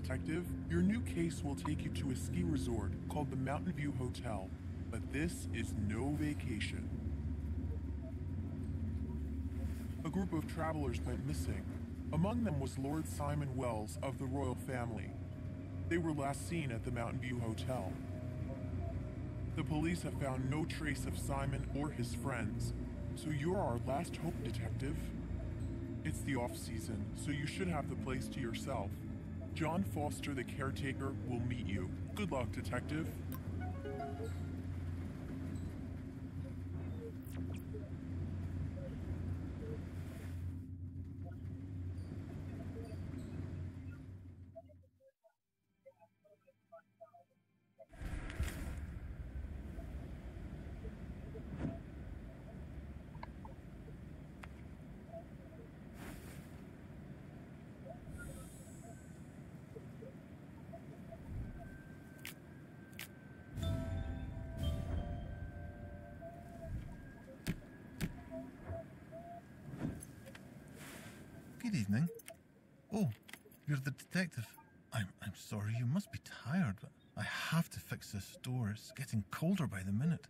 Detective. Your new case will take you to a ski resort called the Mountain View Hotel, but this is no vacation. A group of travelers went missing. Among them was Lord Simon Wells of the royal family. They were last seen at the Mountain View Hotel. The police have found no trace of Simon or his friends, so you're our last hope, Detective. It's the off season, so you should have the place to yourself. John Foster, the caretaker, will meet you. Good luck, Detective. Good evening. Oh, you're the detective. I'm I'm sorry, you must be tired, but I have to fix this door. It's getting colder by the minute.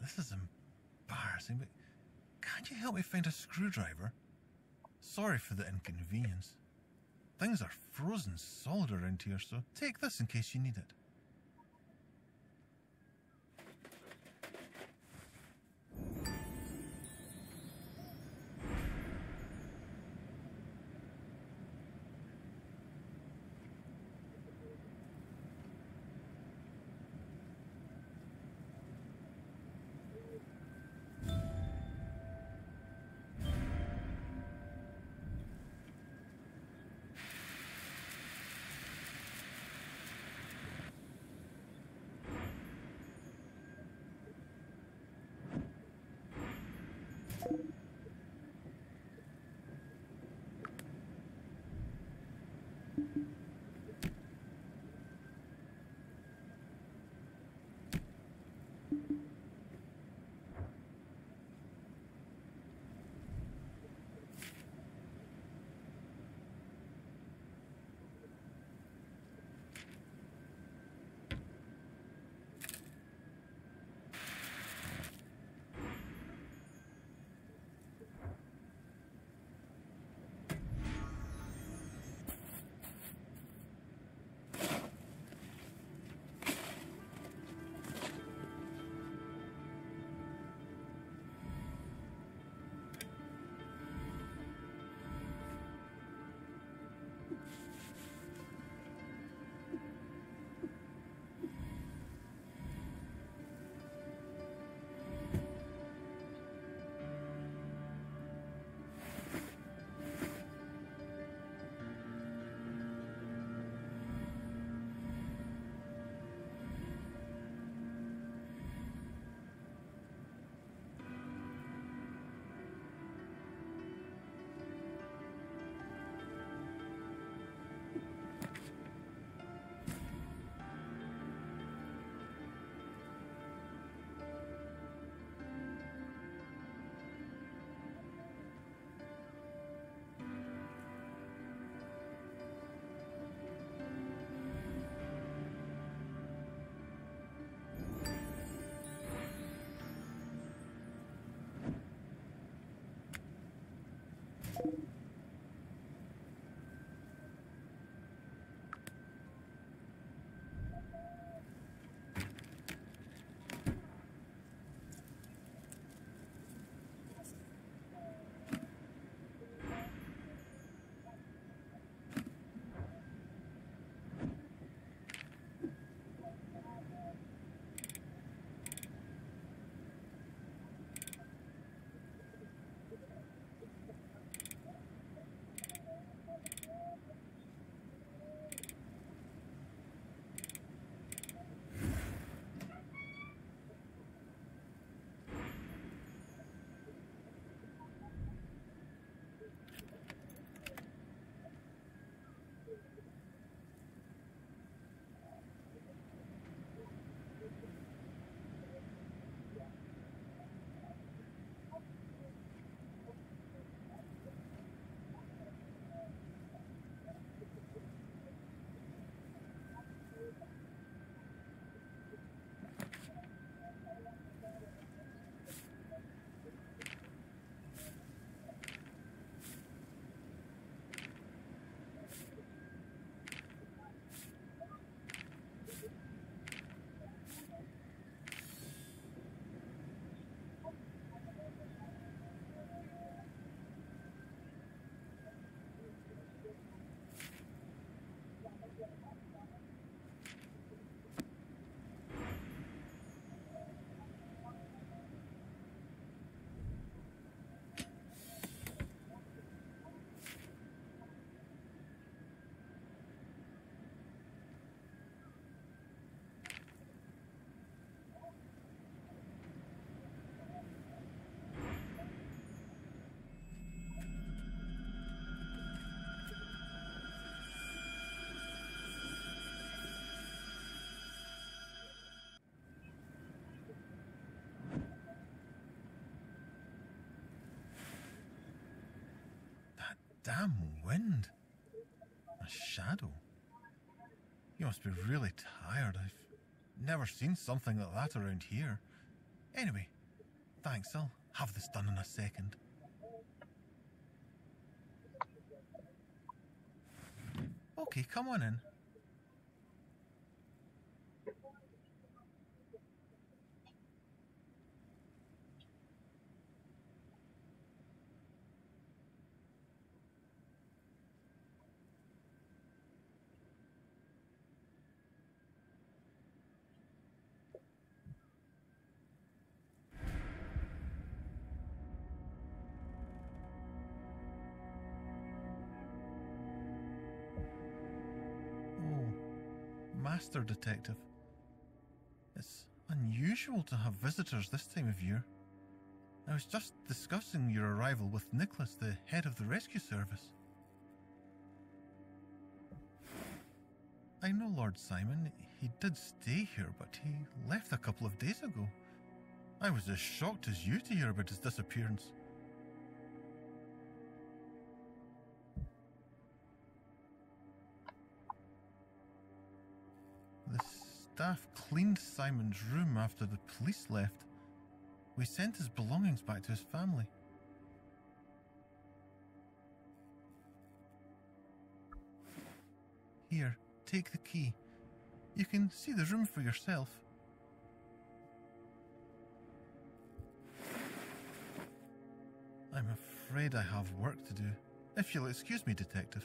This is embarrassing, but can't you help me find a screwdriver? Sorry for the inconvenience. Things are frozen solid around here, so take this in case you need it. Damn wind. A shadow. You must be really tired. I've never seen something like that around here. Anyway, thanks. I'll have this done in a second. Okay, come on in. Master Detective. It's unusual to have visitors this time of year. I was just discussing your arrival with Nicholas, the head of the rescue service. I know Lord Simon. He did stay here, but he left a couple of days ago. I was as shocked as you to hear about his disappearance. Staff cleaned Simon's room after the police left. We sent his belongings back to his family. Here, take the key. You can see the room for yourself. I'm afraid I have work to do. If you'll excuse me, Detective.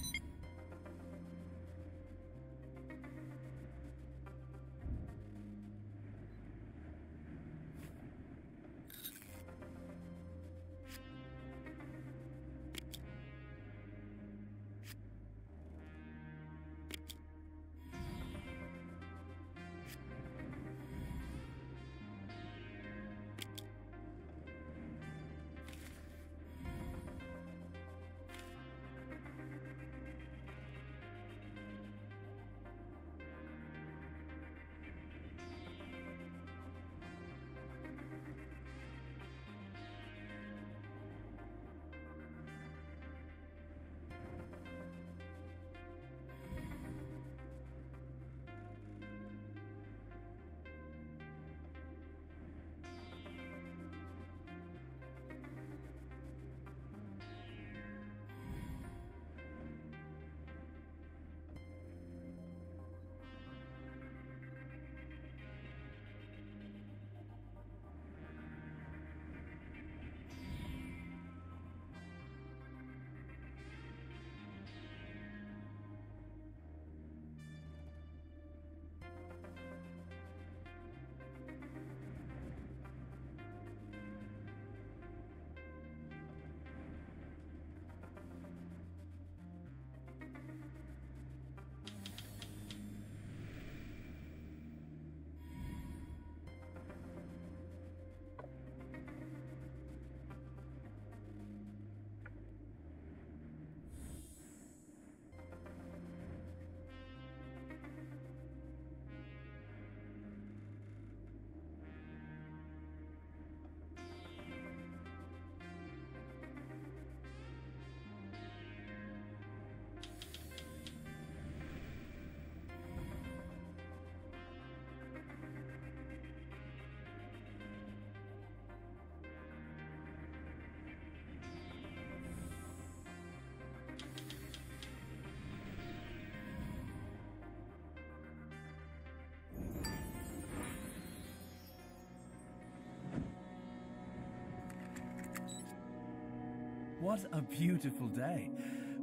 What a beautiful day.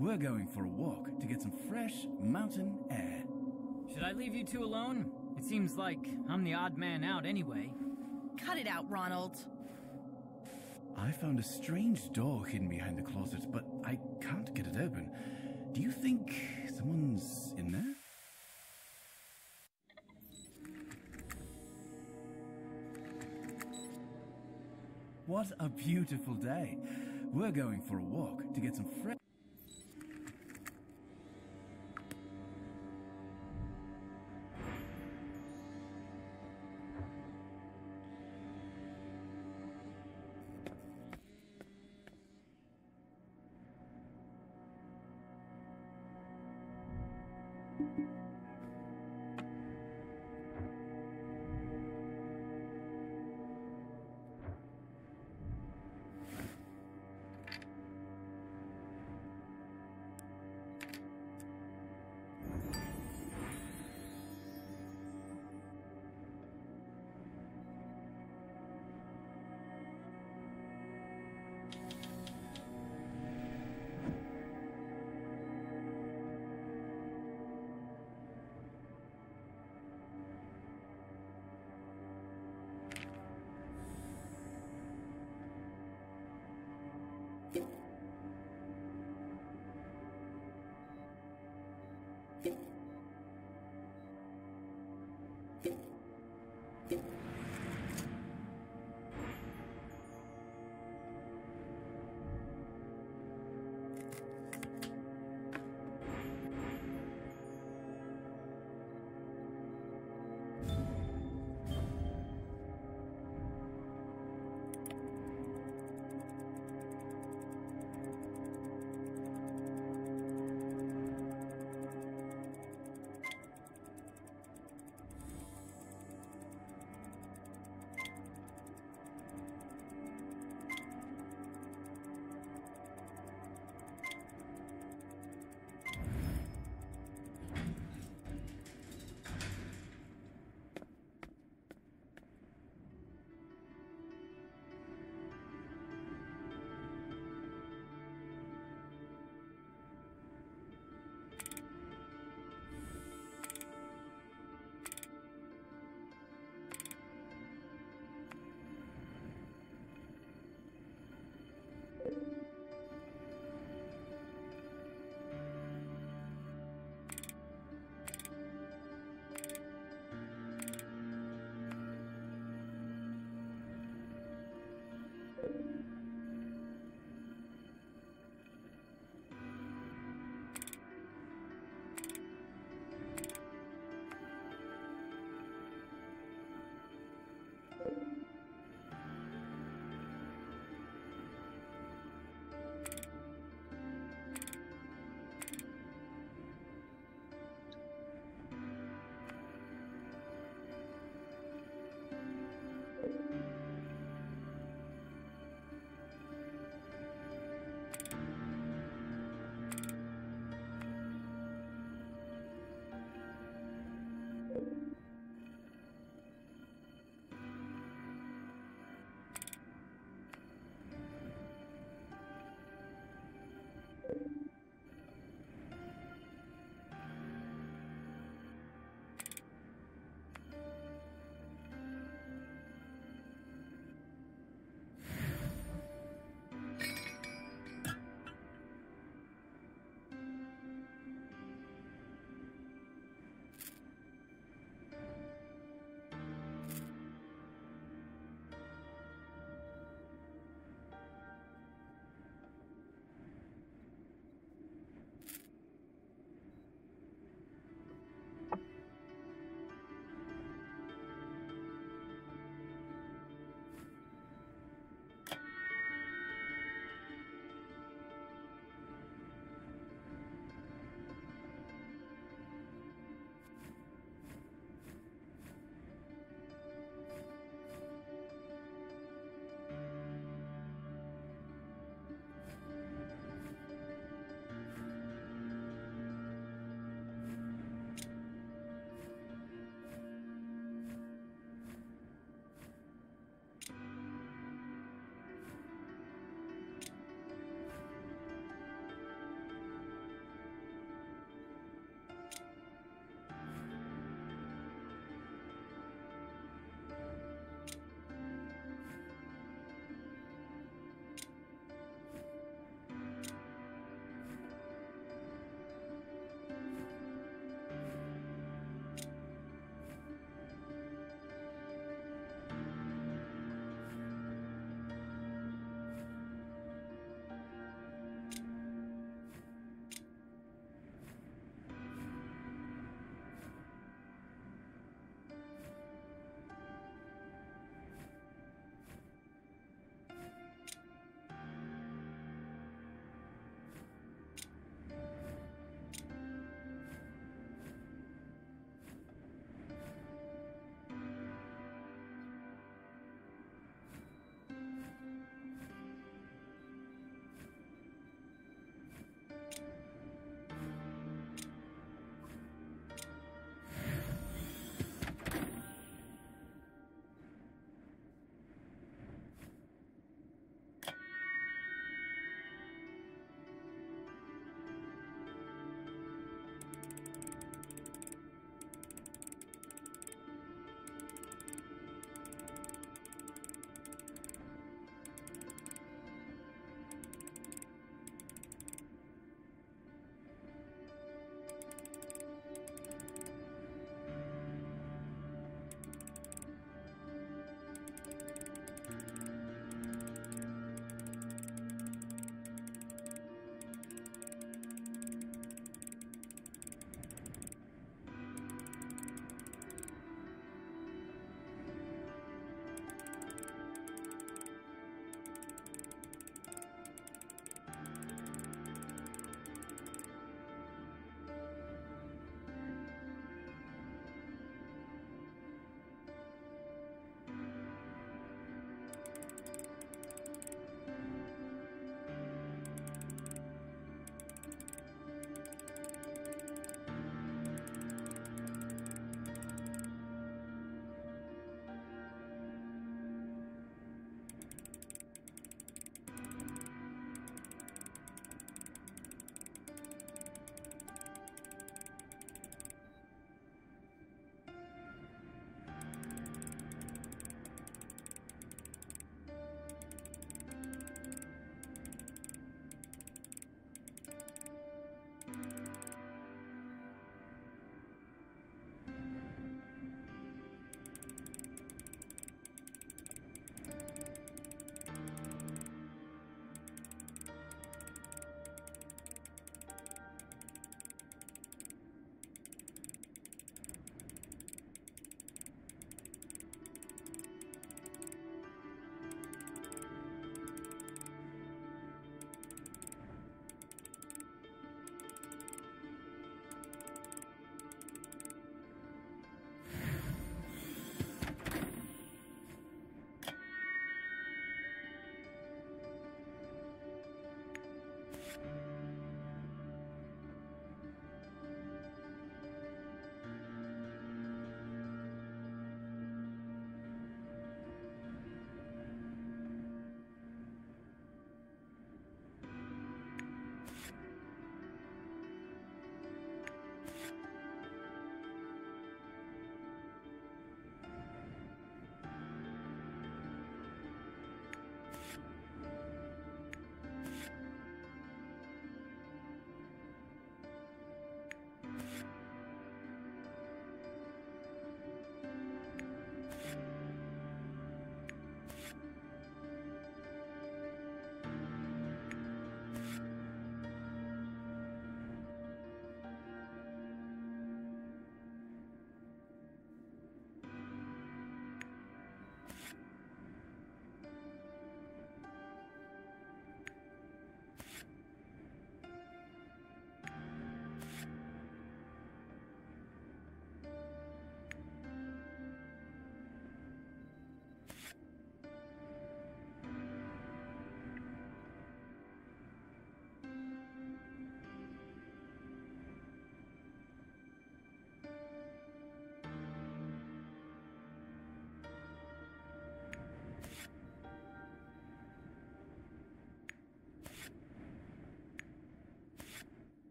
We're going for a walk to get some fresh mountain air. Should I leave you two alone? It seems like I'm the odd man out anyway. Cut it out, Ronald. I found a strange door hidden behind the closet, but I can't get it open. Do you think someone's in there? What a beautiful day. We're going for a walk to get some fresh.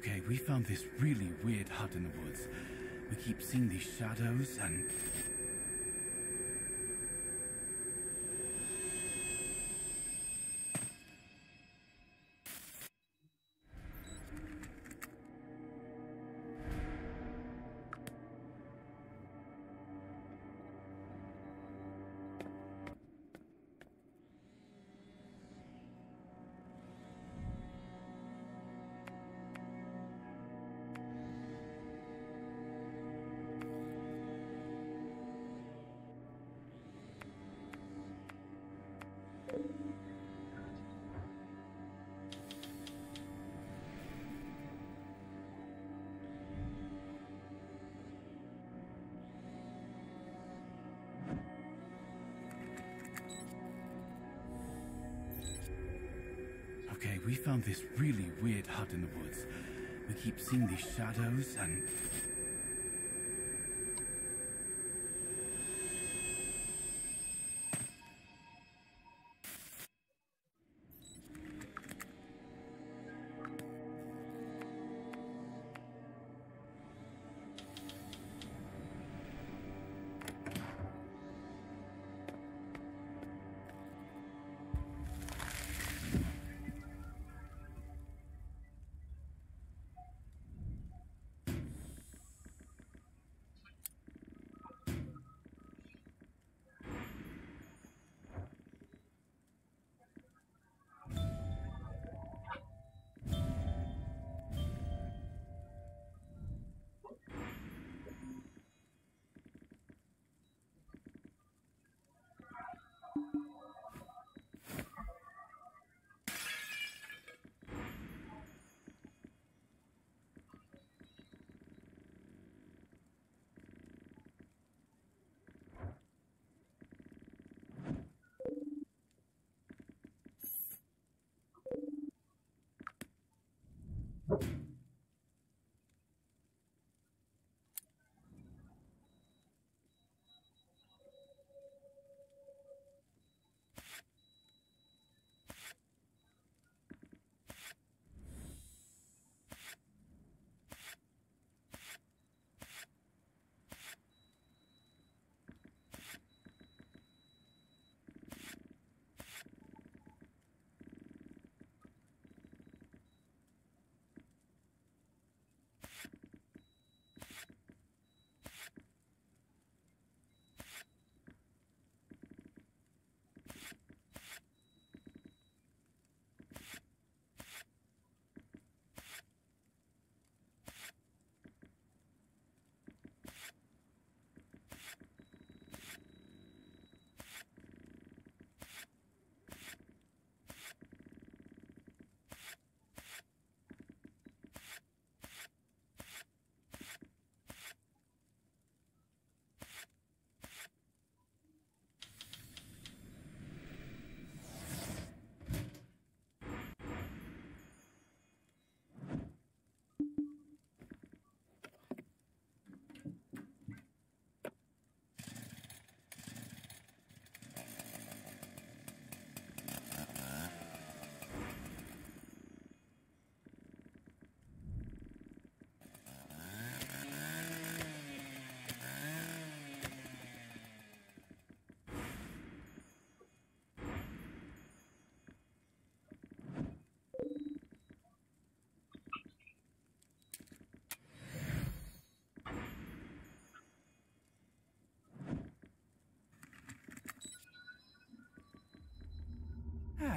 Okay, we found this really weird hut in the woods. We keep seeing these shadows and. Hut in the woods. We keep seeing these shadows and.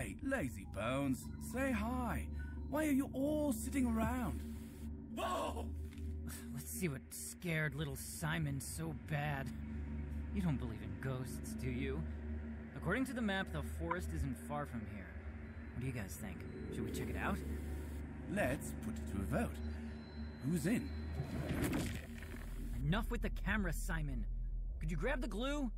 Hey, lazy bones, say hi. Why are you all sitting around? Oh! Let's see what scared little Simon so bad. You don't believe in ghosts, do you? According to the map, the forest isn't far from here. What do you guys think? Should we check it out? Let's put it to a vote. Who's in? Enough with the camera, Simon. Could you grab the glue?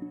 Six,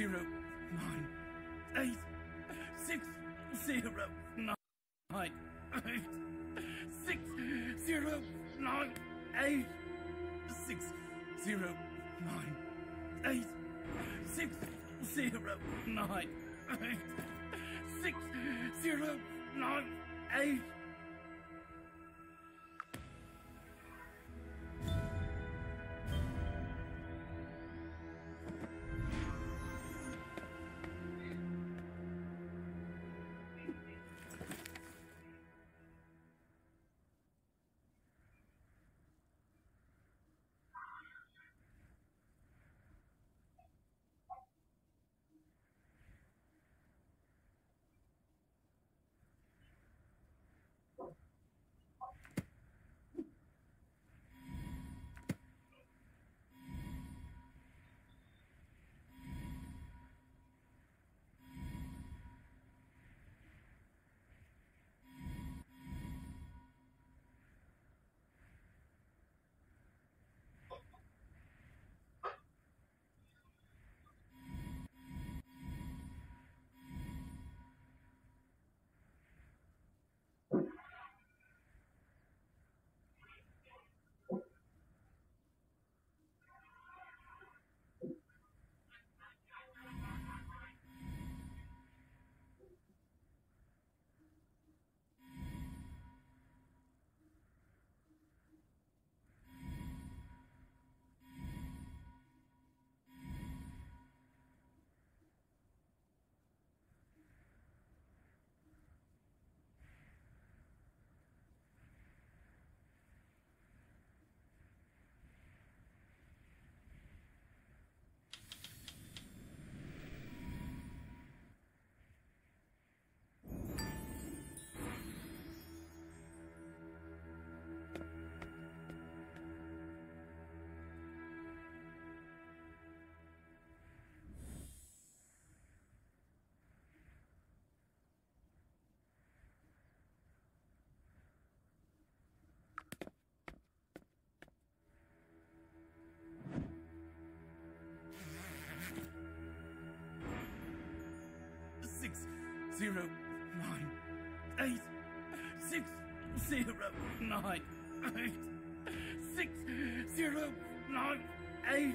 zero, nine, eight, six, zero, nine, eight, six, zero, nine, eight, six, zero, nine, eight, six, zero, nine, eight, six, zero, nine, eight. Zero nine eight six zero nine eight six zero nine eight.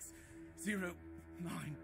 Six zero nine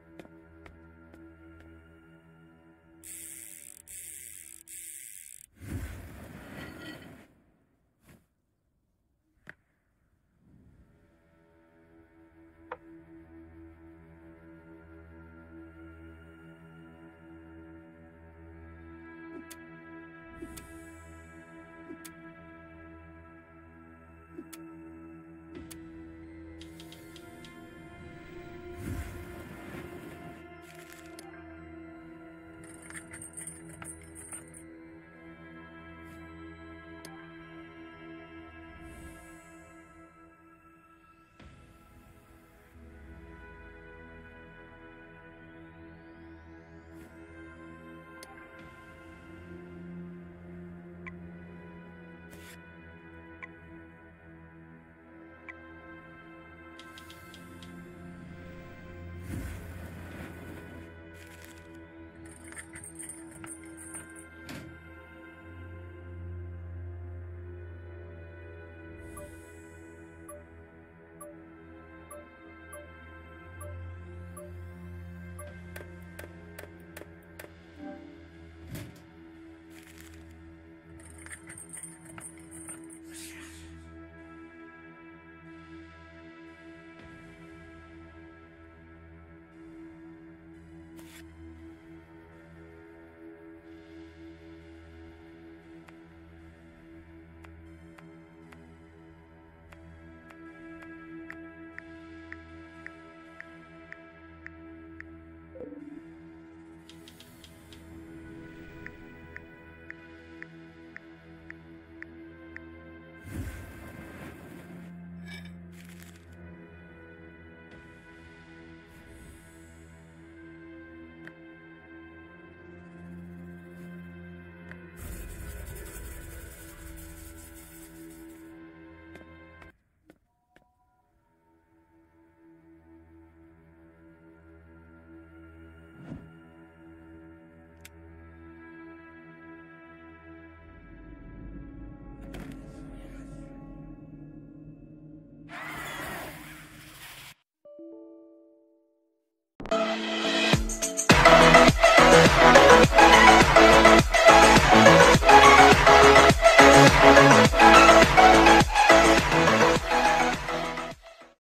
Bye.